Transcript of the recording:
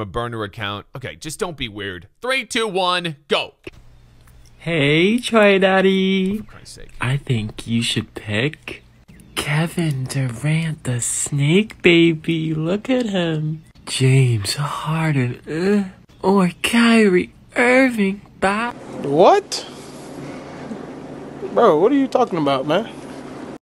from a burner account. Okay, just don't be weird. Three, two, one, go. Hey, Troy Daddy. For Christ's sake. I think you should pick Kevin Durant, the snake baby. Look at him. James Harden, uh, or Kyrie Irving. Bye. What? Bro, what are you talking about, man?